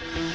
Bye.